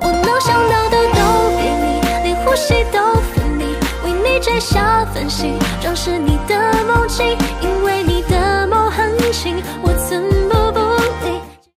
我能想到的都给你，连呼吸都分离，为你摘下繁星，装饰你的梦境，因为你的梦很轻。我怎么？